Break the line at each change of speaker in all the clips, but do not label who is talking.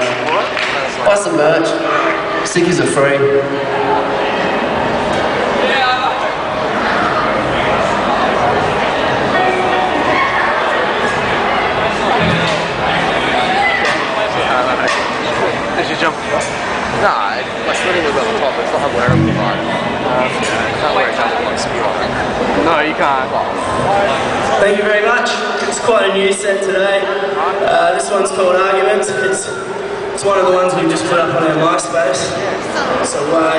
Cheers, guys. Buy some merch. Stickies are free.
Did you jump? Nah, it- my swimming was on the top. It's not wearable part. I can't wear a jump on speed on.
No, you can't.
Thank you very much. It's quite a new set today. Uh, this one's called Arguments. It's, it's one of the ones we've just put up on our MySpace. So uh.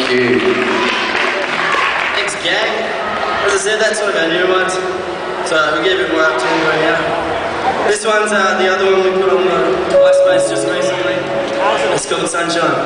Thank you.
Thanks, gang. As I said, that's one of our new ones. So we gave it work to right now. This one's uh, the other one we put on the MySpace just recently. It's called Sunshine.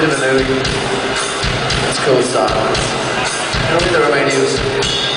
Bit of. It's called Silence. And the remedials.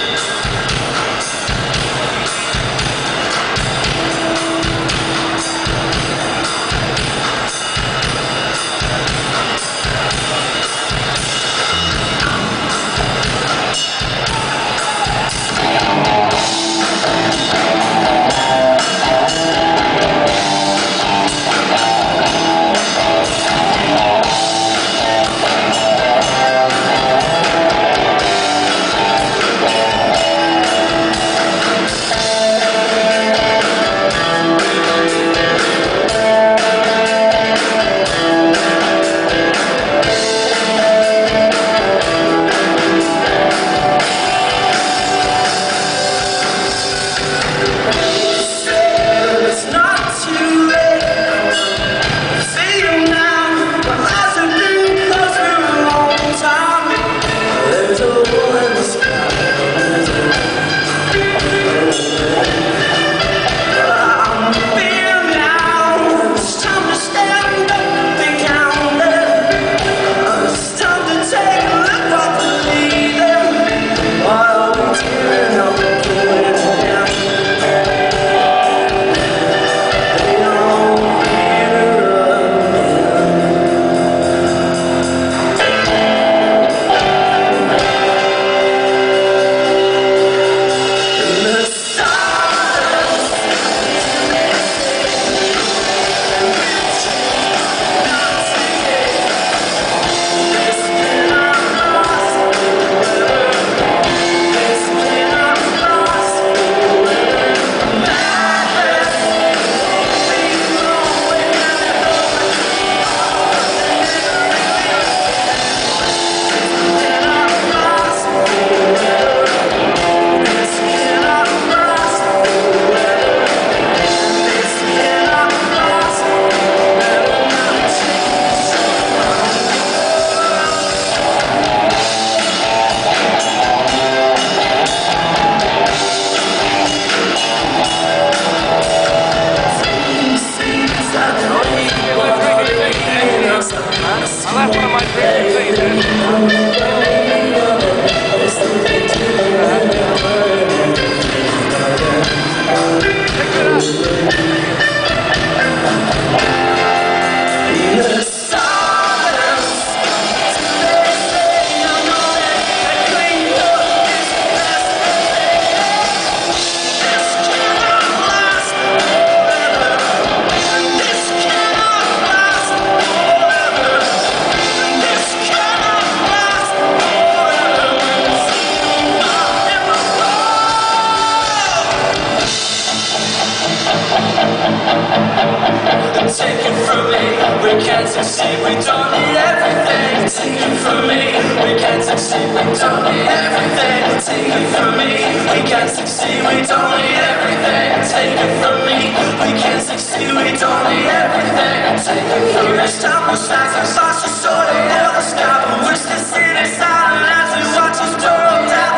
Succeed, we don't need everything. Take it from me, we can't succeed, we don't need everything. Take it from me, we can't succeed, we don't need everything. Take it from me. This time we'll sacrifice our sword and never stop. We're still sitting silent as we watch us throw down.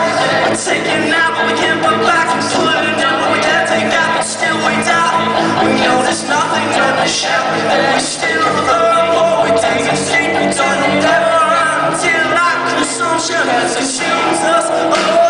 We're taking out, but we can't put back and put it down. But we can't take that, but still we doubt. We know there's nothing to the shout. And we still love has consumed us. Oh.